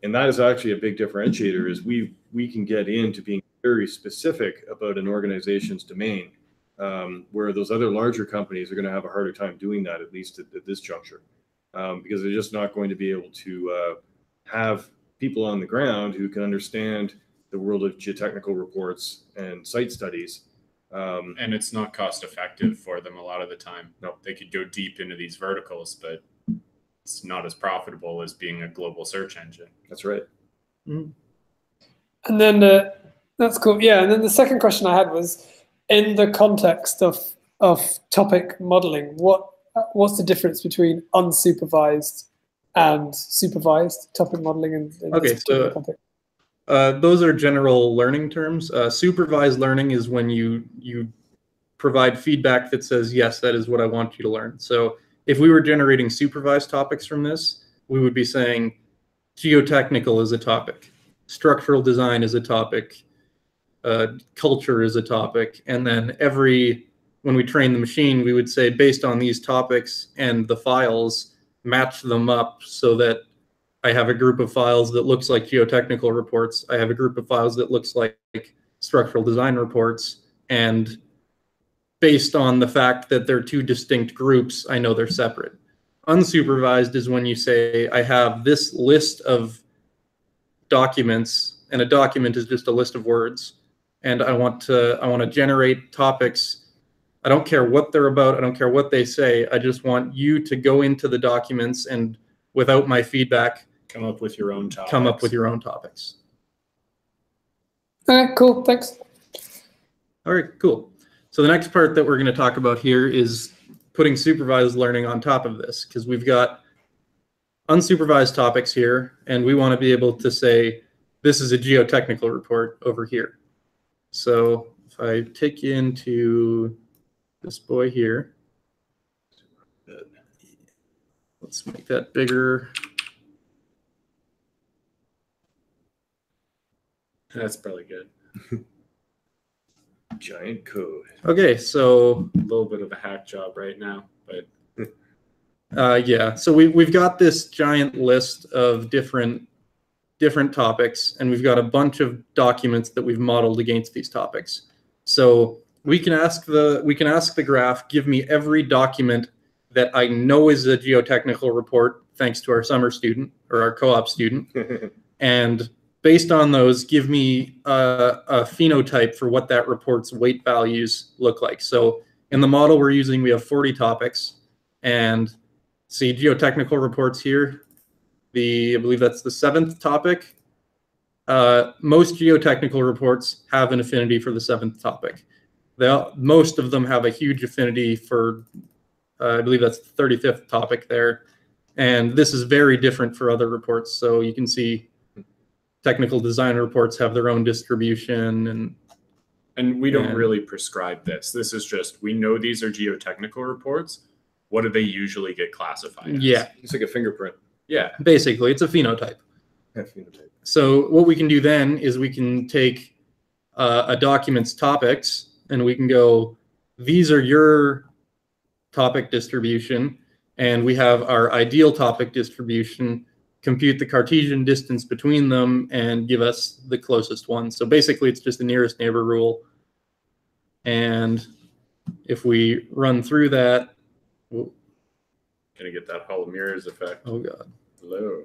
and that is actually a big differentiator is we we can get into being very specific about an organization's domain um, where those other larger companies are going to have a harder time doing that at least at, at this juncture um, because they're just not going to be able to uh, have people on the ground who can understand the world of geotechnical reports and site studies um, and it's not cost effective for them a lot of the time. No. They could go deep into these verticals, but it's not as profitable as being a global search engine. that's right And then uh, that's cool. Yeah. And then the second question I had was, in the context of of topic modeling, what what's the difference between unsupervised and supervised topic modeling? In, in Okay, so- context? Uh, those are general learning terms. Uh, supervised learning is when you you provide feedback that says yes, that is what I want you to learn. So if we were generating supervised topics from this, we would be saying geotechnical is a topic, structural design is a topic, uh, culture is a topic, and then every when we train the machine, we would say based on these topics and the files, match them up so that I have a group of files that looks like geotechnical reports. I have a group of files that looks like structural design reports. And based on the fact that they're two distinct groups, I know they're separate. Unsupervised is when you say, I have this list of documents, and a document is just a list of words. And I want to I want to generate topics. I don't care what they're about. I don't care what they say. I just want you to go into the documents and without my feedback, Come up with your own topics. come up with your own topics. All right, cool. Thanks. All right, cool. So the next part that we're going to talk about here is putting supervised learning on top of this because we've got unsupervised topics here, and we want to be able to say, this is a geotechnical report over here. So if I take you into this boy here, let's make that bigger. That's probably good. *laughs* Giant code. Okay, so A little bit of a hack job right now, but *laughs* Uh, yeah, so we we've got this giant list of different different topics, and we've got a bunch of documents that we've modeled against these topics. So we can ask the we can ask the graph, give me every document that I know is a geotechnical report, thanks to our summer student or our co-op student, *laughs* and based on those, give me a, a phenotype for what that report's weight values look like. So in the model we're using, we have 40 topics, and see geotechnical reports here. The I believe that's the seventh topic. Uh, most geotechnical reports have an affinity for the seventh topic. They most of them have a huge affinity for, uh, I believe that's the 35th topic there. And this is very different for other reports. So you can see technical design reports have their own distribution and and we don't And- really prescribe this. This is just we know these are geotechnical reports. What do they usually get classified as? yeah, It's like a fingerprint. Yeah. basically it's a phenotype. Yeah, phenotype. So what we can do then is we can take uh, a document's topics and we can go, these are your topic distribution, and we have our ideal topic distribution, compute the Cartesian distance between them, and give us the closest one. So basically, it's just the nearest neighbor rule. And if we run through that, Gonna get that Hall of Mirrors effect. oh god. Hello.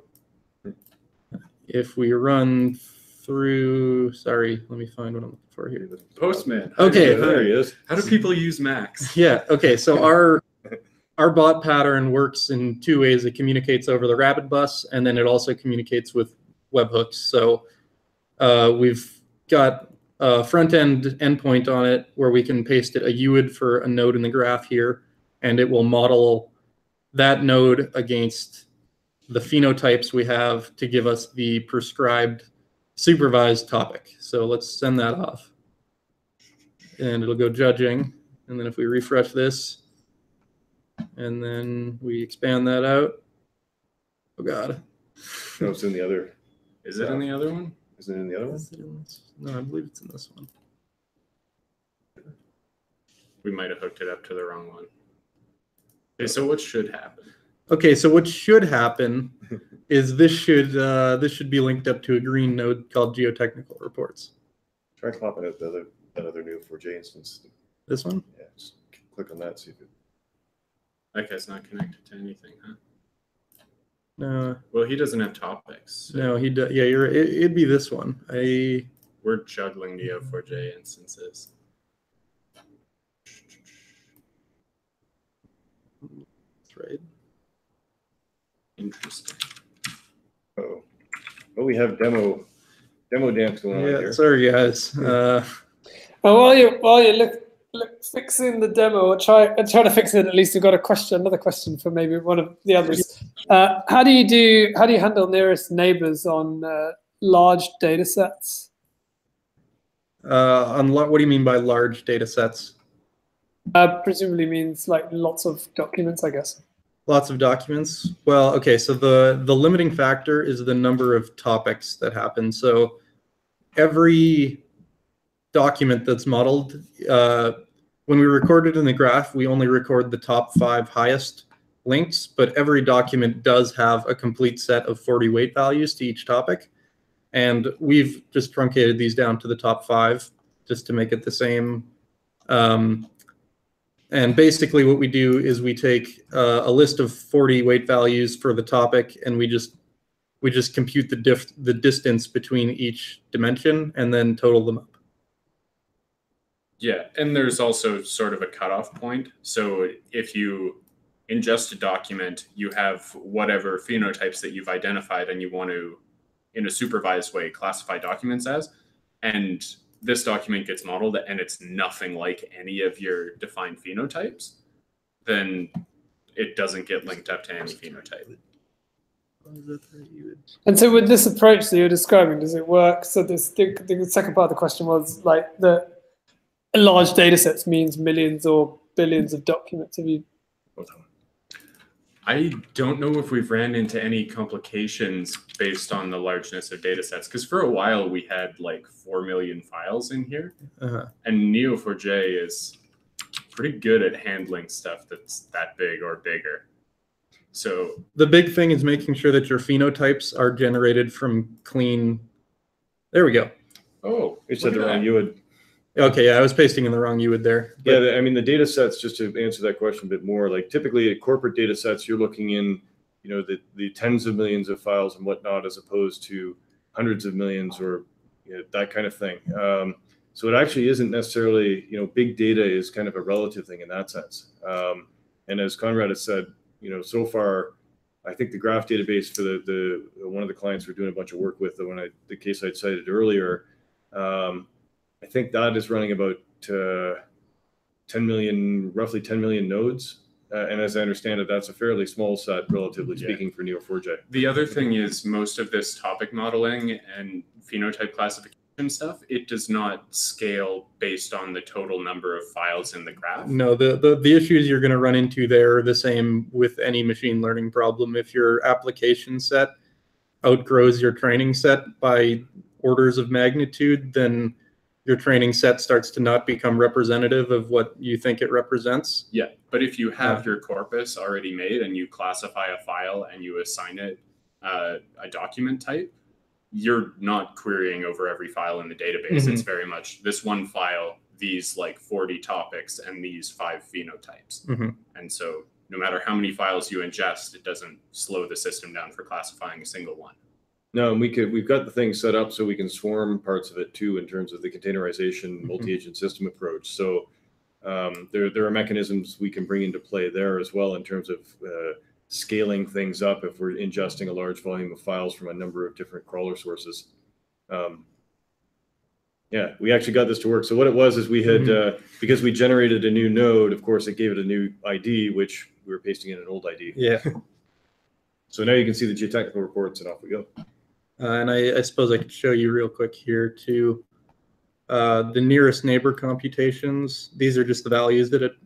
If we run through, sorry, let me find what I'm looking for here. Postman. Okay. There he is. How do people use Max? Yeah. Okay. So our our bot pattern works in two ways. It communicates over the Rabbit bus, and then it also communicates with webhooks. So uh, we've got a front end endpoint on it where we can paste it a UID for a node in the graph here, and it will model that node against the phenotypes we have to give us the prescribed supervised topic. So let's send that off. And it'll go judging. And then if we refresh this, and then we expand that out. Oh God. No, it's in the other. Is it in the other one? Isn't it in the other one? Is it in this? No, I believe it's in this one. We might have hooked it up to the wrong one. Okay, so what should happen? Okay, so what should happen *laughs* is this should uh, this should be linked up to a green node called geotechnical reports. Try popping out the other that other new 4J instance. This one? Yeah, just click on that. See if it. That guy's not connected to anything, huh? No, Well, he doesn't have topics. so no, he does. Yeah, you're. It, it'd be this one. I We're juggling Neo4j instances. that's right. Interesting. Oh, oh, we have demo demo dance going on Yeah, here. sorry guys. Uh, And while you while you look, look fixing the demo, or try try to fix it. At least we've got a question, another question for maybe one of the others. Uh, how do you do? How do you handle nearest neighbors on uh, large data sets? uh, on what do you mean by large data sets? Uh, presumably means like lots of documents, I guess. Lots of documents. Well, okay, so the the limiting factor is the number of topics that happen. So every document that's modeled, uh, when we record it in the graph, we only record the top five highest links, but every document does have a complete set of 40 weight values to each topic. And we've just truncated these down to the top five just to make it the same. Um, and basically, what we do is we take uh, a list of 40 weight values for the topic, and we just we just compute the diff the distance between each dimension, and then total them up. Yeah, and there's also sort of a cutoff point. So if you ingest a document, you have whatever phenotypes that you've identified and you want to, in a supervised way, classify documents as. And this document gets modeled and it's nothing like any of your defined phenotypes, then it doesn't get linked up to any phenotype. And so with this approach that you're describing, does it work? So this the, the second part of the question was like the large data sets means millions or billions of documents. Have you I don't know if we've ran into any complications based on the largeness of data sets because for a while we had like 4 million files in here Uh-huh. and neo4j is pretty good at handling stuff that's that big or bigger so The big thing is making sure that your phenotypes are generated from clean. There we go. oh You said look the wrong you would Okay, yeah, I was pasting in the wrong UID there. Yeah, but- the- I mean, the data sets, just to answer that question a bit more, like typically at corporate data sets, you're looking in, you know, the, the tens of millions of files and whatnot, as opposed to hundreds of millions or you know, that kind of thing. Um, so it actually isn't necessarily, you know, big data is kind of a relative thing in that sense. Um, and as Conrad has said, you know, so far, I think the graph database for the, the one of the clients we're doing a bunch of work with, the one I, the case I cited earlier, um, I think that is running about uh, 10 million, roughly 10 million nodes. Uh, and as I understand it, that's a fairly small set, relatively Yeah. speaking, for Neo4j. the other thing is most of this topic modeling and phenotype classification stuff it does not scale based on the total number of files in the graph No, the, the, the issues you're going to run into there are the same with any machine learning problem. If your application set outgrows your training set by orders of magnitude, then your training set starts to not become representative of what you think it represents. Yeah, but if you have your corpus already made and you classify a file and you assign it uh, a document type, you're not querying over every file in the database. It's very much this one file, these like 40 topics, and these five phenotypes. Mhm. And so no matter how many files you ingest, it doesn't slow the system down for classifying a single one. No, and we could, we've got the thing set up so we can swarm parts of it too in terms of the containerization, Mhm. multi-agent system approach. So um, there, there are mechanisms we can bring into play there as well in terms of uh, scaling things up if we're ingesting a large volume of files from a number of different crawler sources. Um, yeah, we actually got this to work. So what it was is we had, uh, because we generated a new node, of course, it gave it a new ID, which we were pasting in an old ID. Yeah. *laughs* So now you can see the geotechnical reports and off we go. Uh, and I, I suppose I could show you real quick here too. Uh, the nearest neighbor computations, these are just the values that it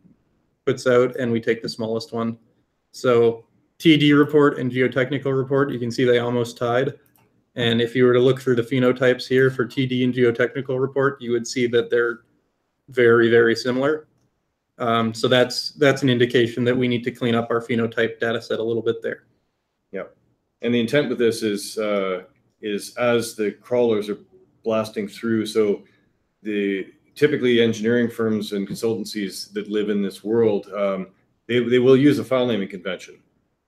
puts out, and we take the smallest one. So TD report and geotechnical report, you can see they almost tied. And if you were to look through the phenotypes here for TD and geotechnical report, you would see that they're very, very similar. Um, so that's that's an indication that we need to clean up our phenotype data set a little bit there. Yep. And the intent with this is, uh, is as the crawlers are blasting through, so the typically engineering firms and consultancies that live in this world, um, they, they will use a file naming convention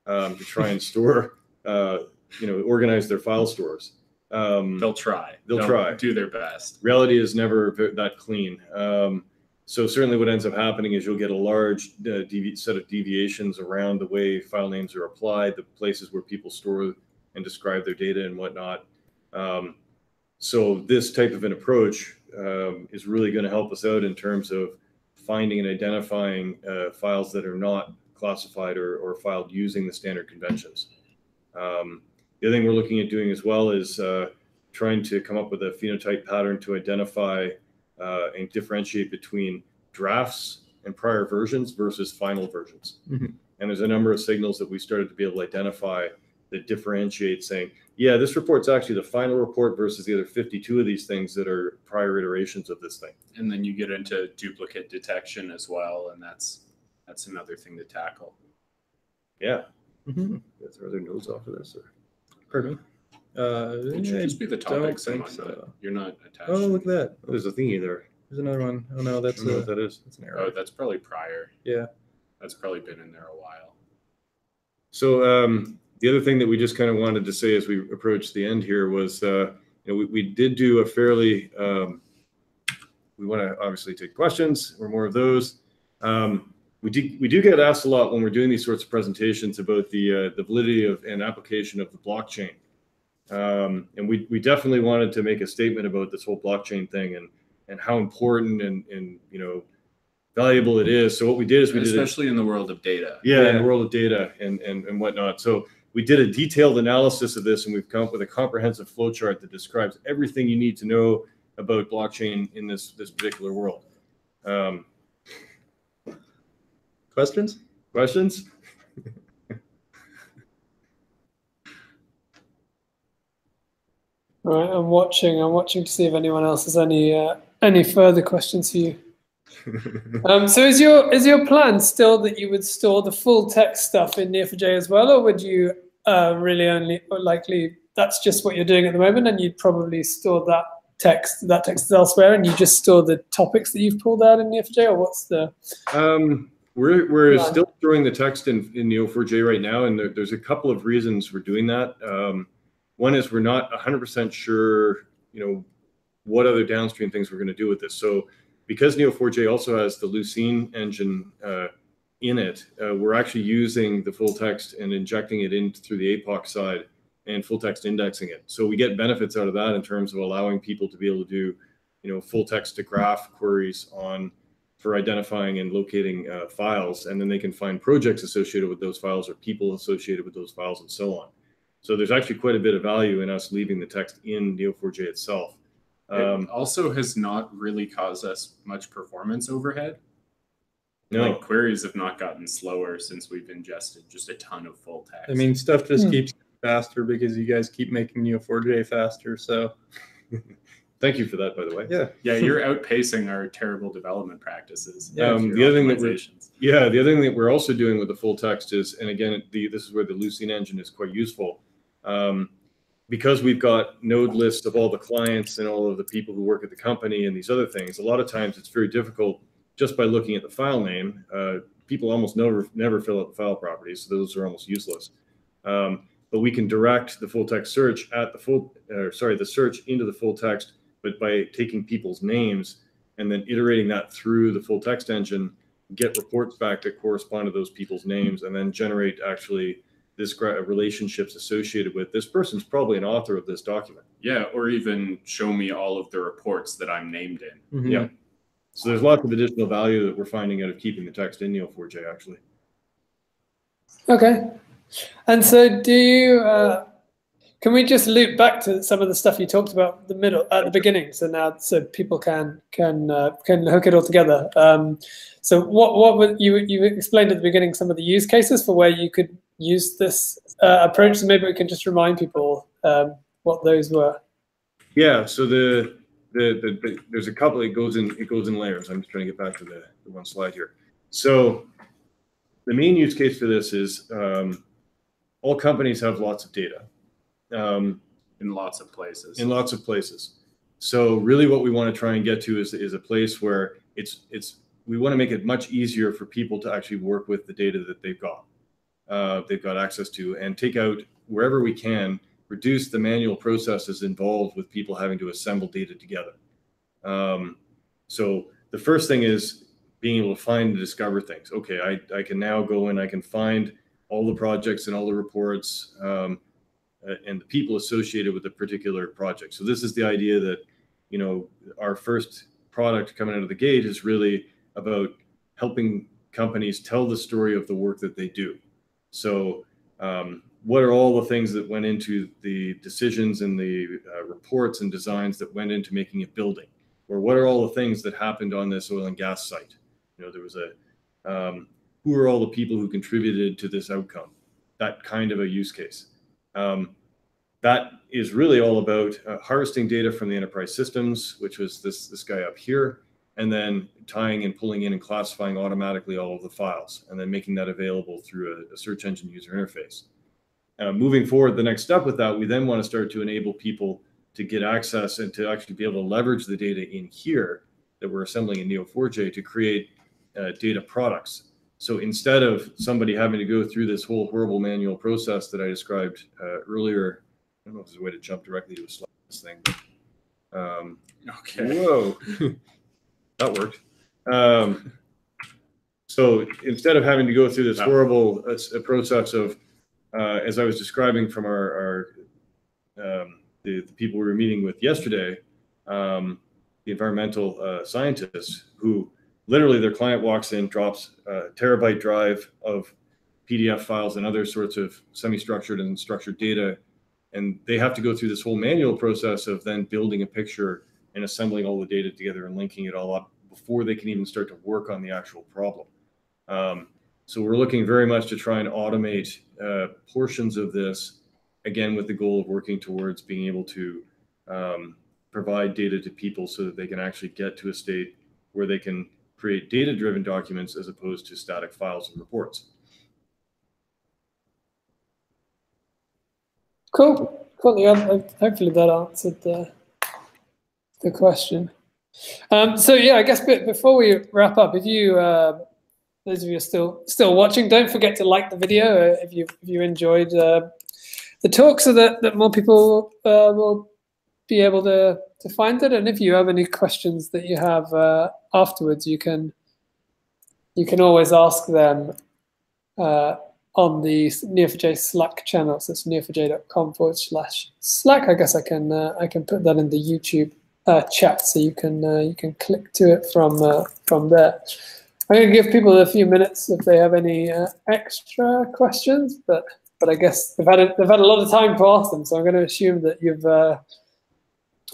um, to try and *laughs* store, uh, you know, organize their file stores. Um, They'll try. They'll try. Do their best. reality is never that clean. Um, so certainly what ends up happening is you'll get a large uh, set of deviations around the way file names are applied, the places where people store and describe their data and whatnot. Um, so this type of an approach um, is really going to help us out in terms of finding and identifying uh, files that are not classified or, or filed using the standard conventions. Um, the other thing we're looking at doing as well is uh, trying to come up with a phenotype pattern to identify uh, and differentiate between drafts and prior versions versus final versions. Mhm. And there's a number of signals that we started to be able to identify that differentiate saying, yeah, this report's actually the final report versus the other 52 of these things that are prior iterations of this thing. And then you get into duplicate detection as well, and that's that's another thing to tackle. Yeah. Mm-hmm. Yeah, Throw their nose off of this. Or... Pardon me? Uh, It should I just be the don't topics think whatnot. so. You're not attached. Oh, look at that. Oh, there's a thingy there. There's another one. Oh no, that's a, that is. that's an Oh, error. that's probably prior. Yeah. That's probably been in there a while. So um, the other thing that we just kind of wanted to say as we approach the end here was, uh, you know, we, we did do a fairly, um, we want to obviously take questions or more of those. Um, we do, we do get asked a lot when we're doing these sorts of presentations about the, uh, the validity of and application of the blockchain. Um, and we, we definitely wanted to make a statement about this whole blockchain thing and, and how important and, and, you know, valuable it is. So what we did is we did Especially in the world of data. yeah, in the world of data and, and, and whatnot. So we did a detailed analysis of this and we've come up with a comprehensive flow chart that describes everything you need to know about blockchain in this, this particular world. Um, Questions? questions? All right, I'm watching. I'm watching to see if anyone else has any uh, any further questions for you. *laughs* Um, so is your is your plan still that you would store the full text stuff in Neo4j as well, or would you uh, really only or likely that's just what you're doing at the moment, and you'd probably store that text that text is elsewhere, and you just store the topics that you've pulled out in Neo4j, or what's the Um, we're we're Yeah. still storing the text in, in Neo4j right now, and there, there's a couple of reasons we're doing that. Um, one is we're not 100% sure, you know, what other downstream things we're going to do with this. So because Neo4j also has the Lucene engine uh, in it, uh, we're actually using the full text and injecting it in through the APOC side and full text indexing it. So we get benefits out of that in terms of allowing people to be able to do, you know, full text to graph queries on for identifying and locating uh, files, and then they can find projects associated with those files or people associated with those files and so on. So there's actually quite a bit of value in us leaving the text in Neo4j itself. Um, it also has not really caused us much performance overhead. no, Like queries have not gotten slower since we've ingested just a ton of full text. I mean, stuff just Hmm. keeps faster because you guys keep making Neo4j faster. So *laughs* thank you for that, by the way. yeah, yeah, you're outpacing our terrible development practices. Yeah, um, the other thing that we're- Yeah, the other thing that we're also doing with the full text is, and again, the, this is where the Lucene engine is quite useful. Um, because we've got node lists of all the clients and all of the people who work at the company and these other things, a lot of times it's very difficult just by looking at the file name. Uh, people almost never never fill out the file properties, so those are almost useless. Um, but we can direct the full text search at the full, uh, sorry, the search into the full text, but by taking people's names and then iterating that through the full text engine, get reports back that correspond to those people's names, and then generate actually this relationships associated with this person's probably an author of this document. Yeah, or even show me all of the reports that I'm named in. Mhm. Yeah. So there's lots of additional value that we're finding out of keeping the text in Neo4j actually. Okay. And so do you, uh, can we just loop back to some of the stuff you talked about the middle, at the beginning? So now, so people can, can, uh, can hook it all together. Um, so what, what would you, you explained at the beginning, some of the use cases for where you could use this uh, approach. So maybe we can just remind people um, what those were. Yeah. So the, the the, the there's a couple. It goes in it goes in layers. I'm just trying to get back to the, the one slide here. So the main use case for this is um, all companies have lots of data. Um, in lots of places. in lots of places. So really what we want to try and get to is, is a place where it's, it's, we want to make it much easier for people to actually work with the data that they've got. Uh, they've got access to and take out wherever we can, reduce the manual processes involved with people having to assemble data together. Um, so the first thing is being able to find and discover things. Okay, I, I can now go and I can find all the projects and all the reports. Um, uh, and the people associated with a particular project. So this is the idea that, you know, our first product coming out of the gate is really about helping companies tell the story of the work that they do. So um, what are all the things that went into the decisions and the uh, reports and designs that went into making a building? Or what are all the things that happened on this oil and gas site? You know, there was a, um, who are all the people who contributed to this outcome? That kind of a use case. Um, that is really all about uh, harvesting data from the enterprise systems, which was this this guy up here, and then tying and pulling in and classifying automatically all of the files, and then making that available through a, a search engine user interface. Uh, moving forward, the next step with that, we then want to start to enable people to get access and to actually be able to leverage the data in here that we're assembling in Neo4j to create uh, data products. So instead of somebody having to go through this whole horrible manual process that I described uh, earlier, I don't know if there's a way to jump directly to a slide this thing, but um, Okay. whoa, *laughs* that worked. Um, so instead of having to go through this horrible uh, s- uh, process of, uh, as I was describing from our, our um, the, the people we were meeting with yesterday, um, the environmental uh, scientists who literally their client walks in, drops a terabyte drive of PDF files and other sorts of semi-structured and structured data. And they have to go through this whole manual process of then building a picture and assembling all the data together and linking it all up before they can even start to work on the actual problem. Um, so we're looking very much to try and automate uh, portions of this, again, with the goal of working towards being able to um, provide data to people so that they can actually get to a state where they can create data-driven documents as opposed to static files and reports. Cool. Cool. Yeah, hopefully that answered the, the question. Um, so yeah, I guess before we wrap up, if you uh, those of you are still still watching, don't forget to like the video uh, if you if you enjoyed uh, the talk, so that that more people uh, will be able to to find it. And if you have any questions that you have uh, afterwards, you can you can always ask them uh, on the Neo4j Slack channel. So it's neo4j.com forward slash Slack. I guess I can I can put that in the YouTube uh, chat so you can uh, you can click to it from uh, from there. I'm going to give people a few minutes if they have any uh, extra questions, but but I guess they've had a, they've had a lot of time to ask them, so I'm going to assume that you've uh,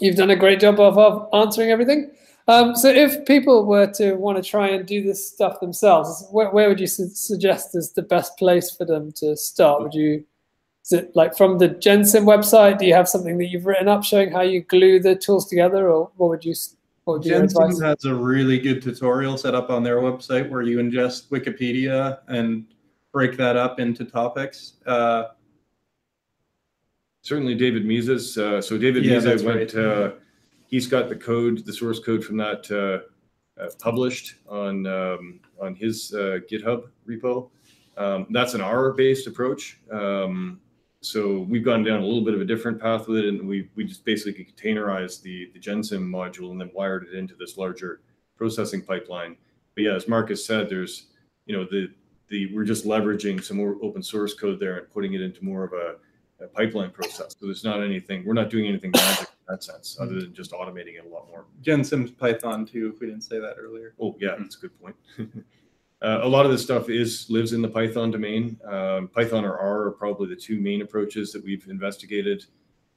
you've done a great job of, of answering everything. Um, so if people were to want to try and do this stuff themselves, where, where would you su suggest is the best place for them to start? Would you, is it like from the GenSim website? Do you have something that you've written up showing how you glue the tools together, or what would you? What would you has a really good tutorial set up on their website where you ingest Wikipedia and break that up into topics. Uh, Certainly, David Meza. Uh, so David Yeah, Meza went. right. Uh, he's got the code, the source code from that uh, uh, published on um, on his uh, GitHub repo. Um, that's an R-based approach. Um, so we've gone down a little bit of a different path with it, and we we just basically containerized the the GenSim module and then wired it into this larger processing pipeline. But yeah, as Marcus said, there's you know the the we're just leveraging some more open source code there and putting it into more of a a pipeline process. So there's not anything, we're not doing anything magic in that sense, other than just automating it a lot more. GenSim's Python too, if we didn't say that earlier. Oh, yeah, mm-hmm. that's a good point. *laughs* uh, a lot of this stuff is lives in the Python domain. Um, Python or R are probably the two main approaches that we've investigated.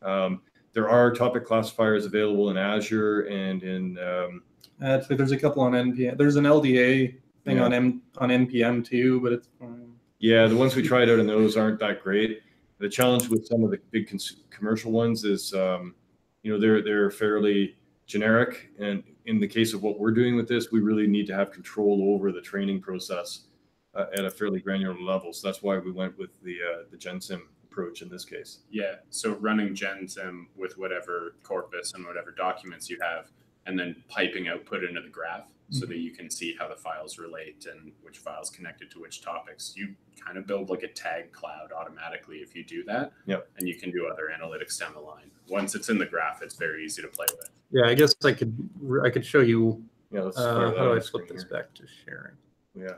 Um, there are topic classifiers available in Azure and in um, Actually, there's a couple on NPM. There's an LDA thing Yeah. on M on NPM too, but it's um, Yeah, the ones we tried out in those aren't that great. The challenge with some of the big cons- commercial ones is, um, you know, they're they're fairly generic, and in the case of what we're doing with this, we really need to have control over the training process uh, at a fairly granular level. So that's why we went with the uh, the GenSim approach in this case. Yeah. So running GenSim with whatever corpus and whatever documents you have, and then piping output into the graph so that you can see how the files relate and which files connected to which topics. You kind of build like a tag cloud automatically if you do that. Yep. And you can do other analytics down the line. Once it's in the graph, it's very easy to play with. yeah. I guess I could I could show you. Yeah, let's Uh, how do I flip this here. back to sharing? Yeah.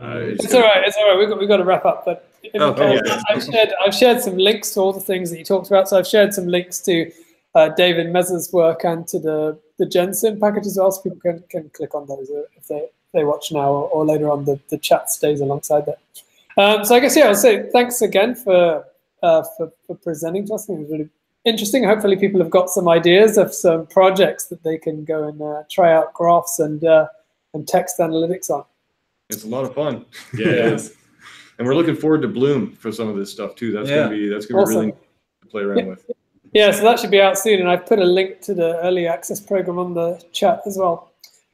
Uh, It's all right. It's all right. We've got, we've got to wrap up. But if, Okay. uh, I've shared I've shared some links to all the things that you talked about. So I've shared some links to uh, David Meza's work and to the the GenSim package as well, so people can, can click on those uh, if they they watch now or, or later on. The, the chat stays alongside that. Um, so I guess yeah, I'll say thanks again for uh, for, for presenting to us. I think it was really interesting. Hopefully, people have got some ideas of some projects that they can go and uh, try out graphs and uh, and text analytics on. It's a lot of fun. Yeah, it is. *laughs* And we're looking forward to Bloom for some of this stuff too. That's Yeah. gonna be that's gonna be really neat to play around with. Yeah, so that should be out soon, and I've put a link to the early access program on the chat as well.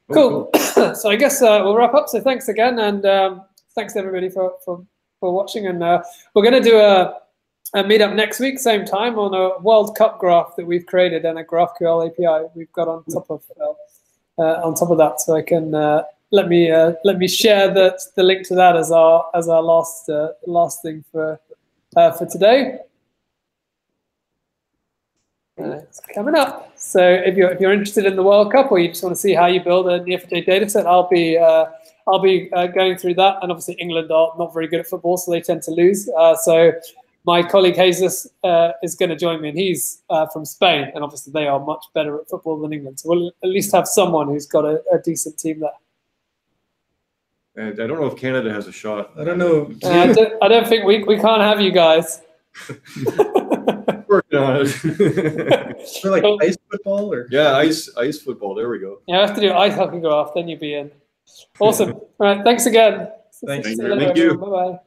Oh, Cool. *coughs* so I guess uh, we'll wrap up. So thanks again, and um, thanks everybody for for, for watching. And uh, we're going to do a, a meetup next week, same time, on a World Cup graph that we've created and a GraphQL API we've got on top of uh, uh, on top of that. So I can uh, let me uh, let me share the the link to that as our as our last uh, last thing for uh, for today. It's coming up. So if you're if you're interested in the World Cup or you just want to see how you build a Neo4j data set, I'll be uh, I'll be uh, going through that. And obviously England are not very good at football, so they tend to lose. Uh, so my colleague Jesus uh, is going to join me, and he's uh, from Spain, and obviously they are much better at football than England. So we'll at least have someone who's got a, a decent team there. And I don't know if Canada has a shot. I don't know. Uh, I, don't, I don't think we, we can't have you guys. *laughs* Working on it. *laughs* For like ice football or yeah, ice ice football. There we go. You have to do ice hockey go off, then you'd be in. Awesome. All right, thanks again. Thanks. Thank you. Bye bye.